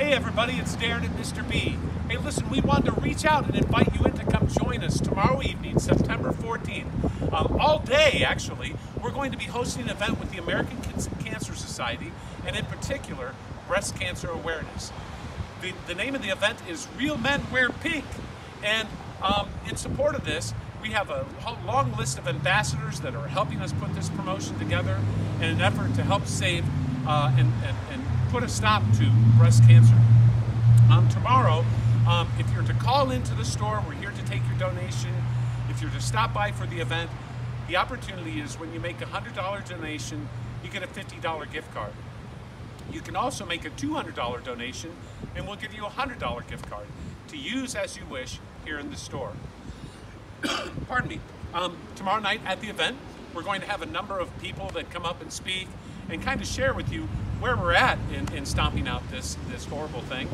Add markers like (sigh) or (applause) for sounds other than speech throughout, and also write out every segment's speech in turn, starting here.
Hey everybody, it's Darren and Mr. B. Hey listen, we wanted to reach out and invite you in to come join us tomorrow evening, September 14th. Um, all day actually, we're going to be hosting an event with the American Cancer Society and in particular, breast cancer awareness. The, the name of the event is Real Men Wear Pink. And um, in support of this, we have a long list of ambassadors that are helping us put this promotion together in an effort to help save uh, and, and, and, put a stop to breast cancer. Um, tomorrow, um, if you're to call into the store, we're here to take your donation. If you're to stop by for the event, the opportunity is when you make a $100 donation, you get a $50 gift card. You can also make a $200 donation and we'll give you a $100 gift card to use as you wish here in the store. (coughs) Pardon me. Um, tomorrow night at the event, we're going to have a number of people that come up and speak and kind of share with you where we're at in, in stomping out this, this horrible thing.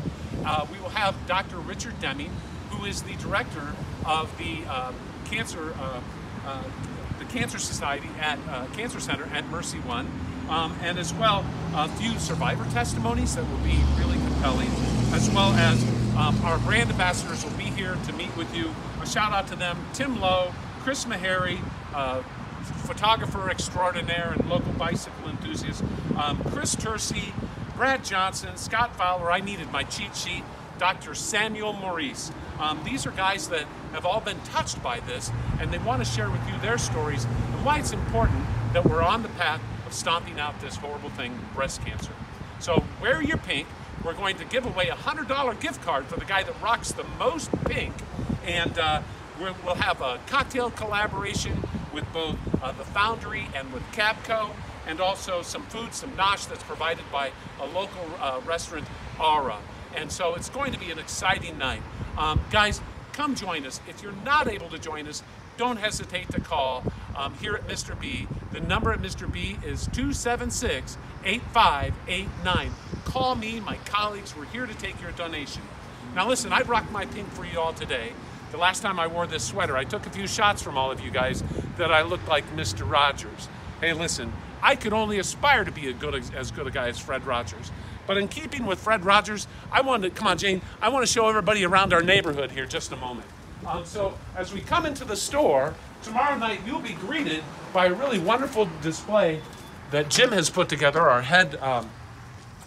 Uh, we will have Dr. Richard Deming, who is the director of the uh, cancer uh, uh, the Cancer Society at uh, Cancer Center at Mercy One, um, and as well a few survivor testimonies that will be really compelling, as well as um, our brand ambassadors will be here to meet with you. A shout out to them, Tim Lowe, Chris Meharry, photographer extraordinaire and local bicycle enthusiast, um, Chris Tersey, Brad Johnson, Scott Fowler, I needed my cheat sheet, Dr. Samuel Maurice. Um, these are guys that have all been touched by this and they want to share with you their stories and why it's important that we're on the path of stomping out this horrible thing, breast cancer. So wear your pink. We're going to give away a $100 gift card for the guy that rocks the most pink. And uh, we'll have a cocktail collaboration with both uh, the Foundry and with Capco, and also some food, some nosh that's provided by a local uh, restaurant, Aura. And so it's going to be an exciting night. Um, guys, come join us. If you're not able to join us, don't hesitate to call um, here at Mr. B. The number at Mr. B is 276 8589. Call me, my colleagues, we're here to take your donation. Now, listen, I've rocked my pink for you all today. The last time I wore this sweater, I took a few shots from all of you guys that I looked like Mr. Rogers. Hey, listen, I could only aspire to be good, as good a guy as Fred Rogers. But in keeping with Fred Rogers, I wanted to, come on, Jane, I want to show everybody around our neighborhood here just a moment. Um, so as we come into the store, tomorrow night you'll be greeted by a really wonderful display that Jim has put together, our head um,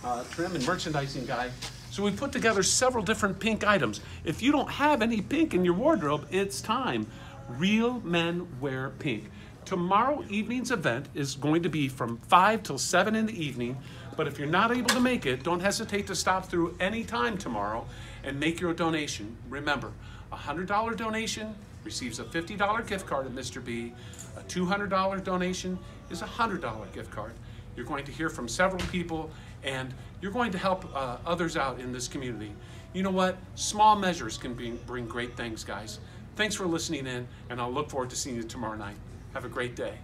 uh, trim and merchandising guy. So we put together several different pink items. If you don't have any pink in your wardrobe, it's time. Real men wear pink. Tomorrow evening's event is going to be from 5 till 7 in the evening. But if you're not able to make it, don't hesitate to stop through any time tomorrow and make your donation. Remember, a $100 donation receives a $50 gift card at Mr. B. A $200 donation is a $100 gift card. You're going to hear from several people and you're going to help uh, others out in this community. You know what? Small measures can bring, bring great things, guys. Thanks for listening in, and I'll look forward to seeing you tomorrow night. Have a great day.